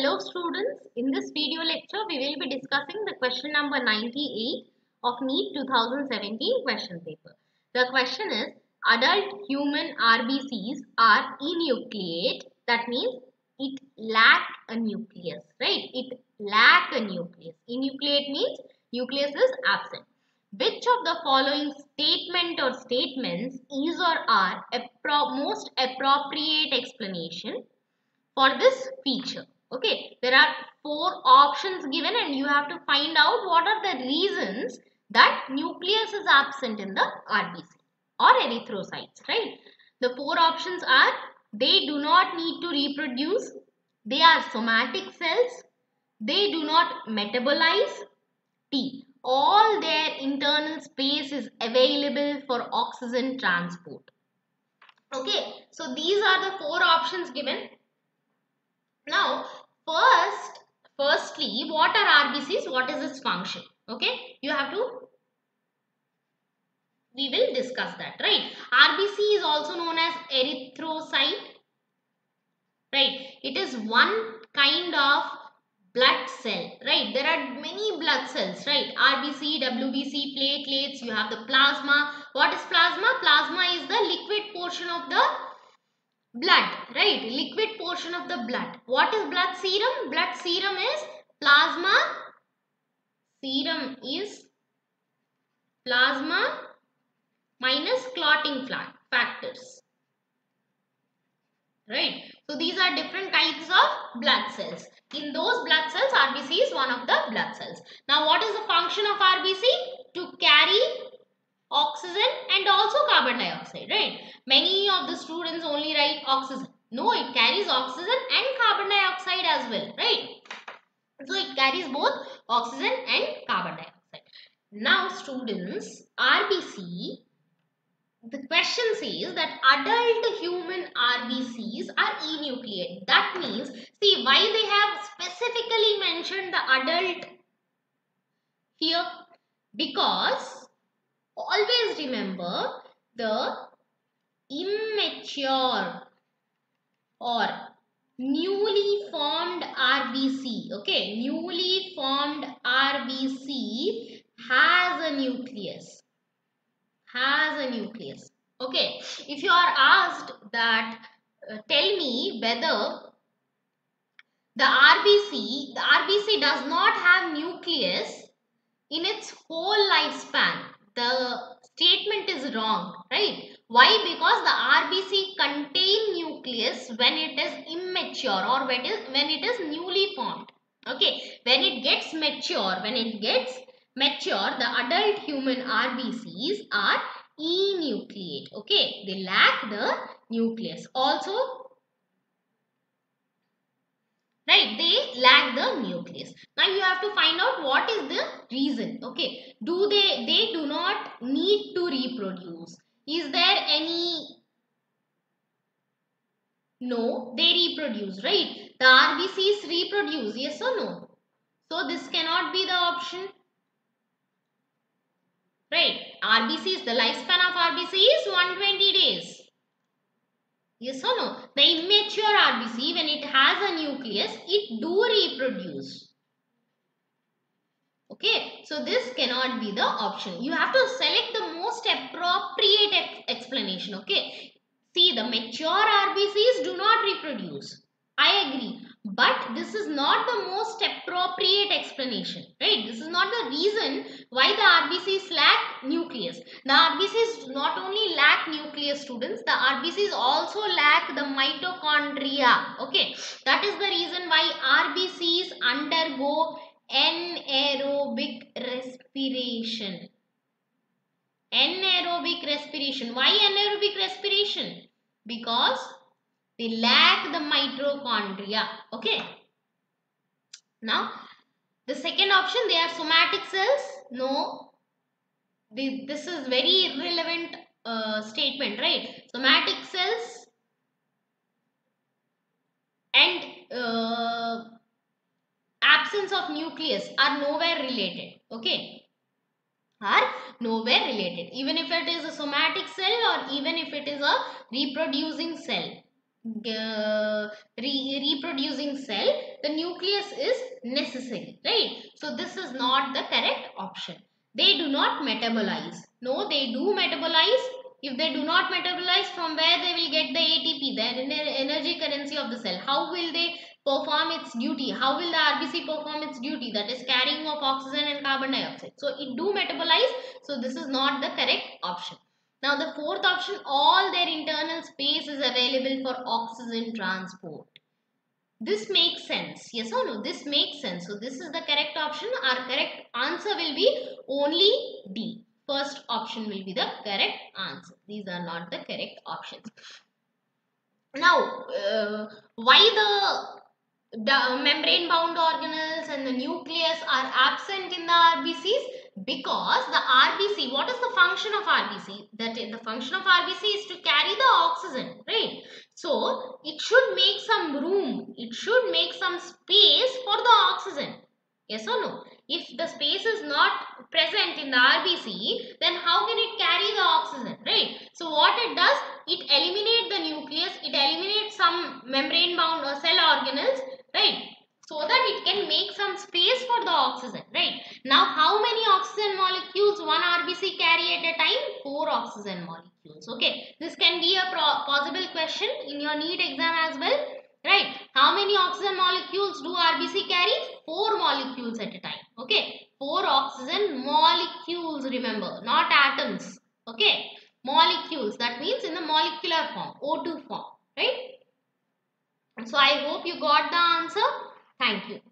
Hello students, in this video lecture we will be discussing the question number 98 of NEET 2017 question paper. The question is adult human RBCs are enucleate. That means it lack a nucleus right? It lack a nucleus. Enucleate means nucleus is absent. Which of the following statement or statements is or are most appropriate explanation for this feature okay there are four options given and you have to find out what are the reasons that nucleus is absent in the rbc or erythrocytes right? The four options are they do not need to reproduce they are somatic cells they do not metabolize t all their internal space is available for oxygen transport. Okay so these are the four options given. Now, first, firstly, what are RBCs? What is its function? Okay, you have to, we will discuss that, right? RBC is also known as erythrocyte, right? It is one kind of blood cell, right? There are many blood cells, right? RBC, WBC, platelets, you have the plasma. What is plasma? Plasma is the liquid portion of the blood right the blood. What is blood serum? Blood serum is plasma. Serum is plasma minus clotting factors. Right? So these are different types of blood cells. In those blood cells rbc is one of the blood cells. Now what is the function of rbc to carry oxygen and also carbon dioxide, right? Many of the students only write oxygen. No, it carries oxygen and carbon dioxide as well, right? So, it carries both oxygen and carbon dioxide. Now, students, RBC, the question says that adult human RBCs are enucleate. That means, see why they have specifically mentioned the adult here? Because always remember the immature or newly formed RBC. Okay, newly formed RBC has a nucleus. Has a nucleus. Okay, if you are asked that, uh, tell me whether the RBC, the RBC does not have nucleus in its whole lifespan the statement is wrong, right? Why? Because the RBC contain nucleus when it is immature or when it is, when it is newly formed. Okay, when it gets mature, when it gets mature, the adult human RBCs are enucleate. Okay, they lack the nucleus. Also, right they lack the nucleus now you have to find out what is the reason okay do they they do not need to reproduce is there any no they reproduce right the rbcs reproduce yes or no so this cannot be the option right rbcs the lifespan of rbc is 120 days Yes or no? The immature RBC, when it has a nucleus, it do reproduce. Okay, so this cannot be the option. You have to select the most appropriate ex explanation. Okay, see the mature RBCs do not reproduce. I agree. But this is not the most appropriate explanation, right? This is not the reason why the RBCs lack nucleus. The RBCs not only lack nucleus students, the RBCs also lack the mitochondria. Okay, that is the reason why RBCs undergo anaerobic respiration. Anaerobic respiration. Why anaerobic respiration? Because they lack the mitochondria. Okay. Now, the second option, they are somatic cells. No. this is very irrelevant uh, statement, right? Somatic cells and uh, absence of nucleus are nowhere related. Okay. Are nowhere related. Even if it is a somatic cell or even if it is a reproducing cell. Uh, re reproducing cell the nucleus is necessary right? So this is not the correct option. They do not metabolize. No they do metabolize. If they do not metabolize from where they will get the ATP the energy currency of the cell? How will they perform its duty how will the RBC perform its duty that is carrying of oxygen and carbon dioxide so it do metabolize so this is not the correct option now the fourth option, all their internal space is available for oxygen transport. This makes sense. Yes or no? This makes sense. So this is the correct option. Our correct answer will be only D. First option will be the correct answer. These are not the correct options. Now, uh, why the, the uh, membrane bound organelles and the nucleus are absent in the RBCs? because the RBC, what is the function of RBC? That the function of RBC is to carry the oxygen, right? So, it should make some room, it should make some space for the oxygen. Yes or no? If the space is not present in the RBC, then how can it carry the oxygen, right? So, what it does, it eliminates the nucleus, it eliminates some membrane bound or cell organelles, right? so that it can make some space for the oxygen, right? Now, how many oxygen molecules one RBC carry at a time? Four oxygen molecules, okay? This can be a possible question in your NEET exam as well, right? How many oxygen molecules do RBC carry? Four molecules at a time, okay? Four oxygen molecules, remember, not atoms, okay? Molecules, that means in the molecular form, O2 form, right? So, I hope you got the answer. Thank you.